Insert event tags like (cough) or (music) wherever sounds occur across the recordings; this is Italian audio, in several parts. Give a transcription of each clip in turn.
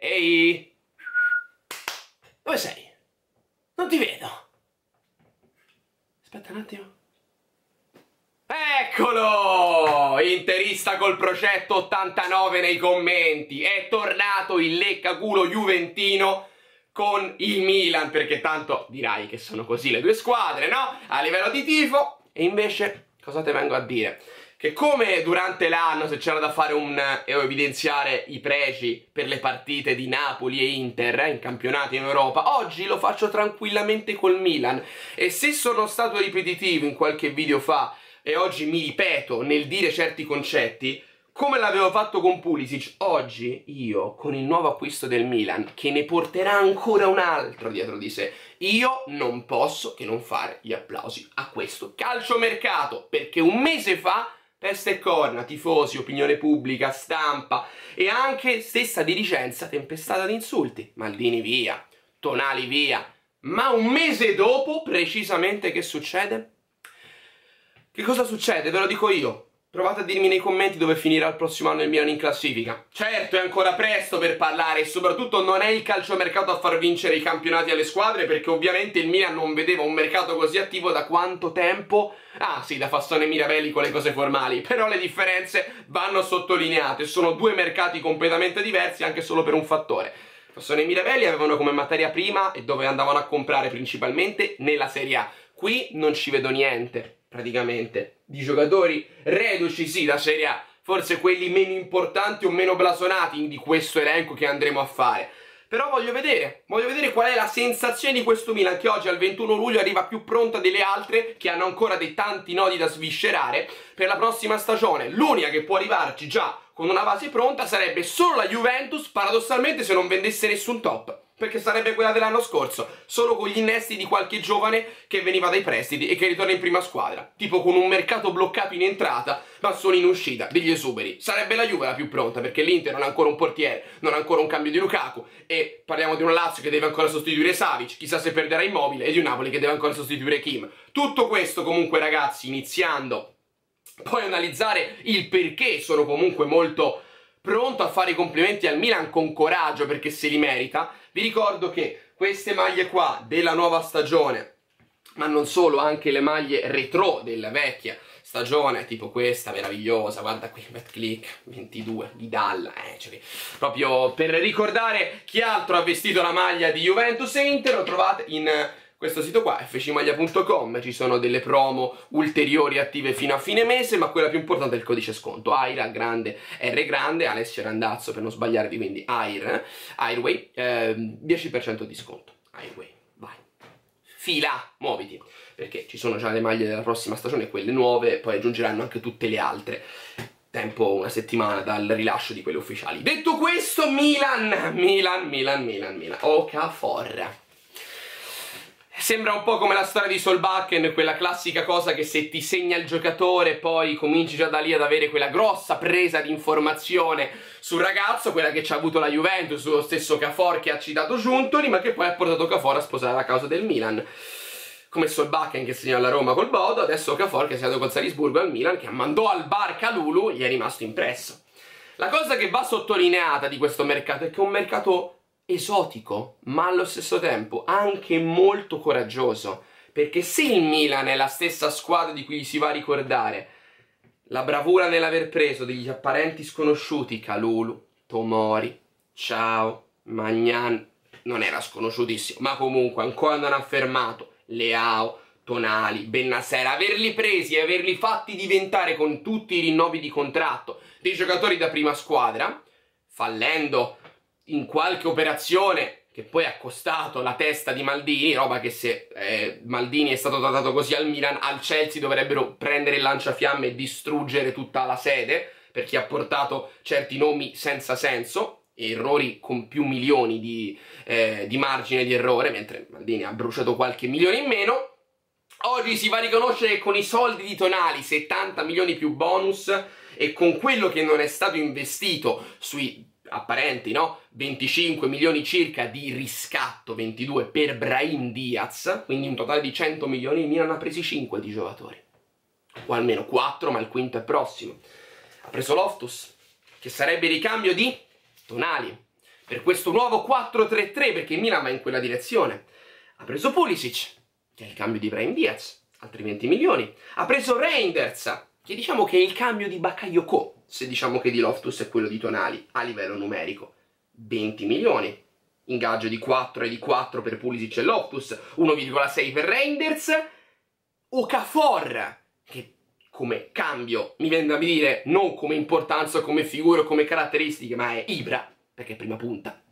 Ehi? Dove sei? Non ti vedo. Aspetta un attimo. Eccolo! Interista col progetto 89 nei commenti. È tornato il leccaculo juventino con il Milan, perché tanto dirai che sono così le due squadre, no? A livello di tifo. E invece, cosa te vengo a dire? che come durante l'anno se c'era da fare un e evidenziare i pregi per le partite di Napoli e Inter eh, in campionati in Europa, oggi lo faccio tranquillamente col Milan e se sono stato ripetitivo in qualche video fa e oggi mi ripeto nel dire certi concetti, come l'avevo fatto con Pulisic, oggi io, con il nuovo acquisto del Milan, che ne porterà ancora un altro dietro di sé, io non posso che non fare gli applausi a questo calciomercato, perché un mese fa Testa e corna, tifosi, opinione pubblica, stampa e anche stessa dirigenza tempestata di insulti. Maldini via, Tonali via. Ma un mese dopo, precisamente, che succede? Che cosa succede? Ve lo dico io. Provate a dirmi nei commenti dove finirà il prossimo anno il Milan in classifica. Certo, è ancora presto per parlare e soprattutto non è il calciomercato a far vincere i campionati alle squadre perché ovviamente il Milan non vedeva un mercato così attivo da quanto tempo? Ah sì, da Fassone Mirabelli con le cose formali, (laughs) però le differenze vanno sottolineate, sono due mercati completamente diversi anche solo per un fattore. Fassone e Mirabelli avevano come materia prima e dove andavano a comprare principalmente nella Serie A. Qui non ci vedo niente praticamente, di giocatori reduci sì da Serie A, forse quelli meno importanti o meno blasonati di questo elenco che andremo a fare. Però voglio vedere, voglio vedere qual è la sensazione di questo Milan che oggi al 21 luglio arriva più pronta delle altre che hanno ancora dei tanti nodi da sviscerare per la prossima stagione. L'unica che può arrivarci già con una base pronta sarebbe solo la Juventus, paradossalmente se non vendesse nessun top perché sarebbe quella dell'anno scorso, solo con gli innesti di qualche giovane che veniva dai prestiti e che ritorna in prima squadra, tipo con un mercato bloccato in entrata, ma solo in uscita, degli esuberi. Sarebbe la Juve la più pronta, perché l'Inter non ha ancora un portiere, non ha ancora un cambio di Lukaku, e parliamo di una Lazio che deve ancora sostituire Savic, chissà se perderà Immobile, e di un Napoli che deve ancora sostituire Kim. Tutto questo comunque ragazzi, iniziando poi analizzare il perché sono comunque molto pronto a fare i complimenti al Milan con coraggio perché se li merita, vi ricordo che queste maglie qua della nuova stagione, ma non solo, anche le maglie retro della vecchia stagione, tipo questa meravigliosa, guarda qui, BetClick 22, Vidal, eh, cioè, proprio per ricordare chi altro ha vestito la maglia di Juventus e Inter, lo trovate in questo sito qua, fcmaglia.com, ci sono delle promo ulteriori attive fino a fine mese, ma quella più importante è il codice sconto, AIRA grande, R grande, Alessio Randazzo per non sbagliarvi, quindi AIR, Airway, eh, 10% di sconto, Airway, vai, fila, muoviti, perché ci sono già le maglie della prossima stagione, quelle nuove, poi aggiungeranno anche tutte le altre tempo una settimana dal rilascio di quelle ufficiali. Detto questo, Milan, Milan, Milan, Milan, Milan. Okafor. Sembra un po' come la storia di Solbakken, quella classica cosa che se ti segna il giocatore poi cominci già da lì ad avere quella grossa presa di informazione sul ragazzo, quella che ci ha avuto la Juventus, lo stesso Cafor che ha citato Giuntoli, ma che poi ha portato Cafor a sposare la causa del Milan. Come Solbakken che segna alla Roma col Bodo, adesso Cafor che è stato col Salisburgo al Milan, che mandò al bar Calulu, gli è rimasto impresso. La cosa che va sottolineata di questo mercato è che è un mercato esotico, ma allo stesso tempo anche molto coraggioso. Perché se il Milan è la stessa squadra di cui si va a ricordare la bravura nell'aver preso degli apparenti sconosciuti, Calulu, Tomori, Ciao, Magnan, non era sconosciutissimo, ma comunque ancora non ha fermato Leao, Tonali, Bennasera, averli presi e averli fatti diventare con tutti i rinnovi di contratto dei giocatori da prima squadra, fallendo in qualche operazione che poi ha costato la testa di Maldini, roba che se eh, Maldini è stato trattato così al Milan, al Chelsea dovrebbero prendere il lanciafiamme e distruggere tutta la sede, perché ha portato certi nomi senza senso, errori con più milioni di, eh, di margine di errore, mentre Maldini ha bruciato qualche milione in meno. Oggi si va a riconoscere che con i soldi di Tonali, 70 milioni più bonus, e con quello che non è stato investito sui apparenti, no? 25 milioni circa di riscatto, 22 per Brahim Diaz, quindi un totale di 100 milioni, il Milan ha presi 5 di giocatori, o almeno 4, ma il quinto è prossimo. Ha preso Loftus, che sarebbe ricambio di Tonali, per questo nuovo 4-3-3 perché il Milan va in quella direzione. Ha preso Pulisic, che è il cambio di Brian Diaz, altri 20 milioni. Ha preso Reinders, che diciamo che è il cambio di Bakayoko, se diciamo che di Loftus è quello di Tonali, a livello numerico. 20 milioni. Ingaggio di 4 e di 4 per Pulisic e Loftus, 1,6 per Reinders. Okafor, che come cambio, mi viene da dire, non come importanza, come figura, come caratteristiche, ma è Ibra, perché è prima punta.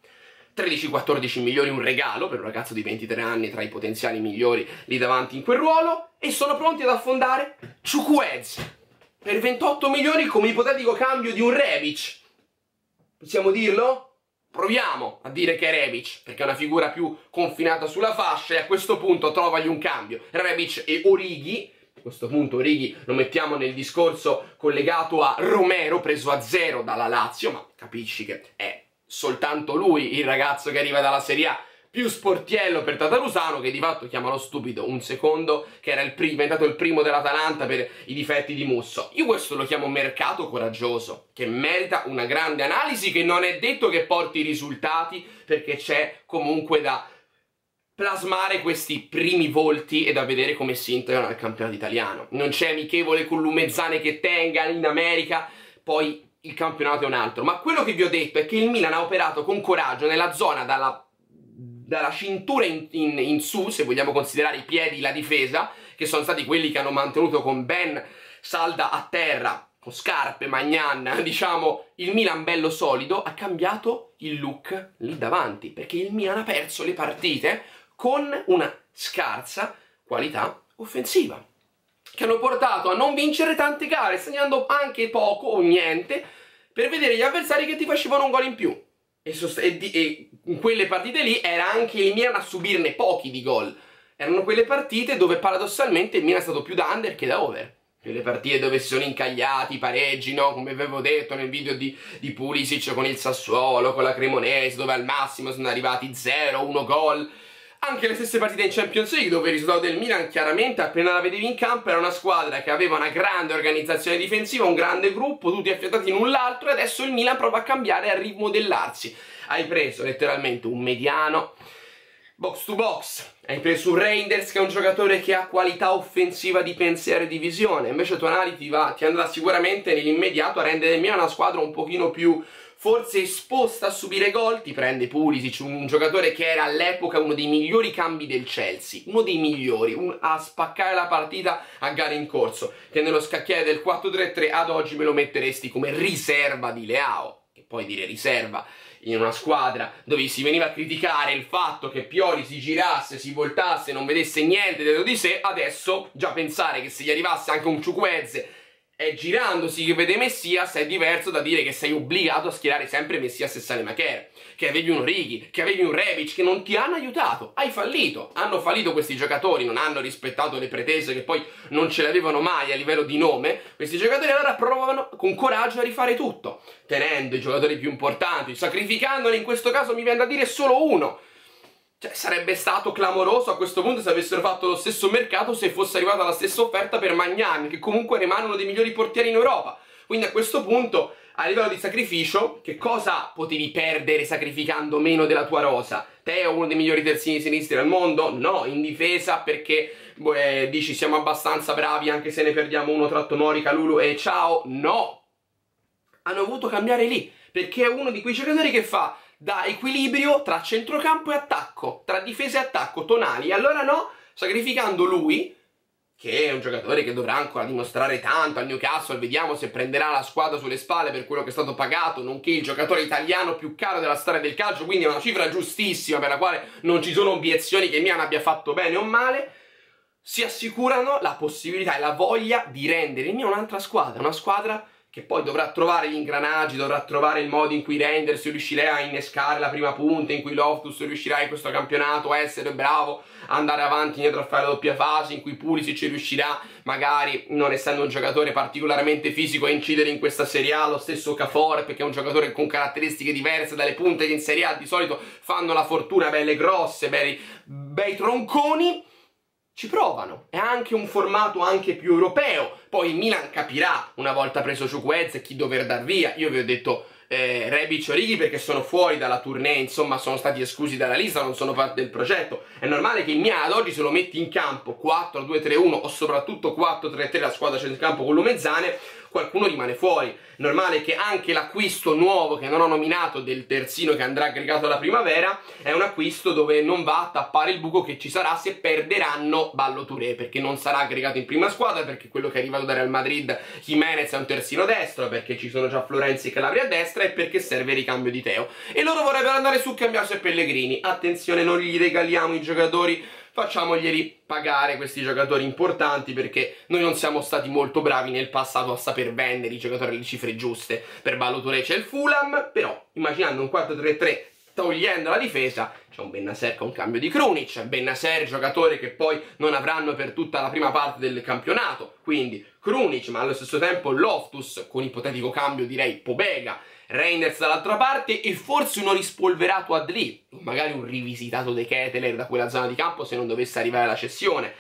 13-14 milioni un regalo per un ragazzo di 23 anni tra i potenziali migliori lì davanti in quel ruolo e sono pronti ad affondare Chukwueze per 28 milioni come ipotetico cambio di un Rebic. Possiamo dirlo? Proviamo a dire che è Rebic, perché è una figura più confinata sulla fascia e a questo punto trovagli un cambio. Rebic e Orighi, a questo punto Orighi lo mettiamo nel discorso collegato a Romero, preso a zero dalla Lazio, ma capisci che è soltanto lui il ragazzo che arriva dalla Serie A più sportiello per Tatarusano che di fatto chiamano stupido un secondo che era il primo, diventato il primo dell'Atalanta per i difetti di Musso. Io questo lo chiamo mercato coraggioso, che merita una grande analisi che non è detto che porti risultati perché c'è comunque da plasmare questi primi volti e da vedere come si integrano al campionato italiano. Non c'è amichevole con Lumezzane che tenga in America, poi il campionato è un altro. Ma quello che vi ho detto è che il Milan ha operato con coraggio nella zona dalla, dalla cintura in, in, in, su, se vogliamo considerare i piedi, la difesa, che sono stati quelli che hanno mantenuto con ben salda a terra, con scarpe, magnan, (laughs) diciamo, il Milan bello solido, ha cambiato il look lì davanti, perché il Milan ha perso le partite con una scarsa qualità offensiva che hanno portato a non vincere tante gare, segnando anche poco o niente, per vedere gli avversari che ti facevano un gol in più. E, e, e, in quelle partite lì era anche il Milan a subirne pochi di gol. Erano quelle partite dove paradossalmente il Milan è stato più da under che da over. Quelle partite dove si sono incagliati i pareggi, no? Come avevo detto nel video di, di Pulisic con il Sassuolo, con la Cremonese, dove al massimo sono arrivati 0-1 gol anche le stesse partite in Champions League dove il risultato del Milan chiaramente appena la vedevi in campo era una squadra che aveva una grande organizzazione difensiva, un grande gruppo, tutti affiatati l'un l'altro e adesso il Milan prova a cambiare e a rimodellarsi. Hai preso letteralmente un mediano box to box, hai preso un Reinders che è un giocatore che ha qualità offensiva di pensiero e di visione, invece Tonali ti, va, ti andrà sicuramente nell'immediato a rendere il Milan una squadra un pochino più forse esposta a subire gol, ti prende Pulisic, un giocatore che era all'epoca uno dei migliori cambi del Chelsea, uno dei migliori, un, a spaccare la partita a gare in corso, che nello scacchiere del 4-3-3 ad oggi me lo metteresti come riserva di Leao, che poi dire riserva in una squadra dove si veniva a criticare il fatto che Pioli si girasse, si voltasse, non vedesse niente dietro di sé, adesso già pensare che se gli arrivasse anche un Ciuquezze è girandosi che vede Messias è diverso da dire che sei obbligato a schierare sempre Messias e Salemacher che avevi un Righi, che avevi un Rebic che non ti hanno aiutato, hai fallito. Hanno fallito questi giocatori, non hanno rispettato le pretese che poi non ce l'avevano mai a livello di nome. Questi giocatori allora provano con coraggio a rifare tutto tenendo i giocatori più importanti, sacrificandone in questo caso mi viene da dire solo uno cioè, sarebbe stato clamoroso a questo punto se avessero fatto lo stesso mercato se fosse arrivata la stessa offerta per Magnan, che comunque rimane uno dei migliori portieri in Europa. Quindi a questo punto, a livello di sacrificio, che cosa potevi perdere sacrificando meno della tua rosa? Teo, uno dei migliori terzini sinistri al mondo? No, in difesa perché eh, dici siamo abbastanza bravi anche se ne perdiamo uno tra Tomori, Calulu e ciao? No! Hanno voluto cambiare lì, perché è uno di quei giocatori che fa da equilibrio tra centrocampo e attacco, tra difesa e attacco, tonali. Allora no, sacrificando lui, che è un giocatore che dovrà ancora dimostrare tanto al Newcastle, vediamo se prenderà la squadra sulle spalle per quello che è stato pagato, nonché il giocatore italiano più caro della storia del calcio, quindi è una cifra giustissima per la quale non ci sono obiezioni che Milan abbia fatto bene o male, si assicurano la possibilità e la voglia di rendere il Milan un'altra squadra, una squadra che poi dovrà trovare gli ingranaggi, dovrà trovare il modo in cui rendersi, riuscirà a innescare la prima punta, in cui Loftus riuscirà in questo campionato a essere bravo, andare avanti indietro a fare la doppia fase, in cui Pulisic riuscirà, magari non essendo un giocatore particolarmente fisico, a incidere in questa Serie A, lo stesso Cafor, perché è un giocatore con caratteristiche diverse dalle punte che in Serie A di solito fanno la fortuna, belle grosse, bei, bei tronconi, ci provano, è anche un formato anche più europeo, poi il Milan capirà una volta preso Ciuquez chi dover dar via, io vi ho detto eh, Rebic o Righi perché sono fuori dalla tournée, insomma sono stati esclusi dalla lista, non sono parte del progetto. È normale che il Milan ad oggi se lo metti in campo 4-2-3-1 o soprattutto 4-3-3 la squadra centrocampo con Lumezzane, qualcuno rimane fuori. Normale che anche l'acquisto nuovo che non ho nominato del terzino che andrà aggregato alla primavera è un acquisto dove non va a tappare il buco che ci sarà se perderanno Ballo Touré perché non sarà aggregato in prima squadra perché quello che è arrivato da Real Madrid Jimenez è un terzino destro perché ci sono già Florenzi e Calabria a destra e perché serve il ricambio di Teo e loro vorrebbero andare su Cambiaso e Pellegrini attenzione non gli regaliamo i giocatori facciamoglieli pagare questi giocatori importanti perché noi non siamo stati molto bravi nel passato a saper vendere i giocatori alle cifre giuste. Per Balotelli c'è il Fulham, però immaginando un 4-3-3 togliendo la difesa c'è un Bennaser con cambio di Krunic, Bennaser giocatore che poi non avranno per tutta la prima parte del campionato, quindi Krunic ma allo stesso tempo Loftus con ipotetico cambio direi Pobega Reinders dall'altra parte e forse uno rispolverato Adli, magari un rivisitato De Keteler da quella zona di campo se non dovesse arrivare la cessione.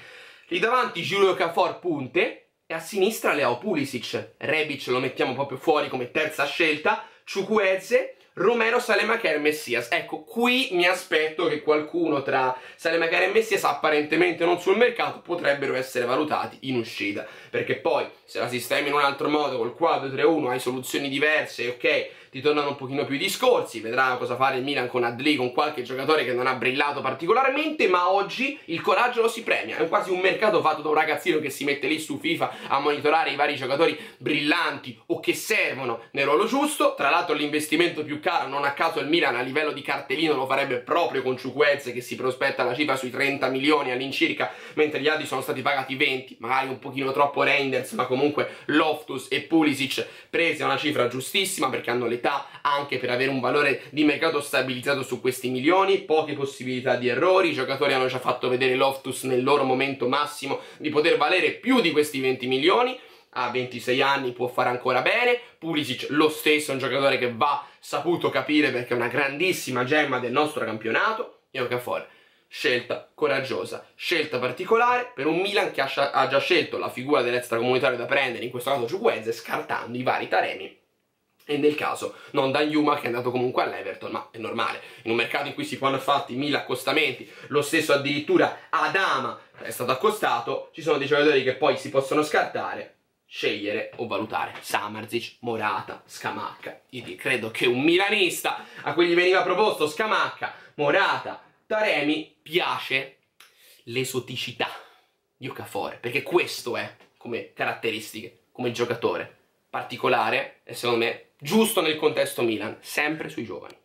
Lì davanti Giulio Cafor punte e a sinistra Leo Pulisic. Rebic lo mettiamo proprio fuori come terza scelta, Ciucueze Romero, Salemaker e Messias. Ecco, qui mi aspetto che qualcuno tra Salemaker e Messias, apparentemente non sul mercato, potrebbero essere valutati in uscita. Perché poi, se la sistemi in un altro modo, col quadro 3-1, hai soluzioni diverse, ok, ti tornano un pochino più i discorsi, vedrà cosa fare il Milan con Adli, con qualche giocatore che non ha brillato particolarmente, ma oggi il coraggio lo si premia, è quasi un mercato fatto da un ragazzino che si mette lì su FIFA a monitorare i vari giocatori brillanti o che servono nel ruolo giusto, tra l'altro l'investimento più caro, non a caso il Milan a livello di cartellino lo farebbe proprio con Ciuquez che si prospetta la cifra sui 30 milioni all'incirca, mentre gli altri sono stati pagati 20, magari un pochino troppo Reinders, ma comunque Loftus e Pulisic presi a una cifra giustissima perché hanno l'età qualità anche per avere un valore di mercato stabilizzato su questi milioni, poche possibilità di errori, i giocatori hanno già fatto vedere Loftus nel loro momento massimo di poter valere più di questi 20 milioni, a 26 anni può fare ancora bene, Pulisic lo stesso è un giocatore che va saputo capire perché è una grandissima gemma del nostro campionato, e Okafor scelta coraggiosa, scelta particolare per un Milan che ha, già scelto la figura dell'extracomunitario da prendere, in questo caso Ciuqueze, scartando i vari Taremi e nel caso non da Yuma che è andato comunque all'Everton, ma è normale, in un mercato in cui si fanno fatti mille accostamenti, lo stesso addirittura Adama è stato accostato, ci sono dei giocatori che poi si possono scartare, scegliere o valutare Samarzic, Morata, Scamacca. Io credo che un milanista a cui gli veniva proposto Scamacca, Morata, Taremi piace l'esoticità di Okafor, perché questo è come caratteristiche, come giocatore particolare e secondo me giusto nel contesto Milan, sempre sui giovani.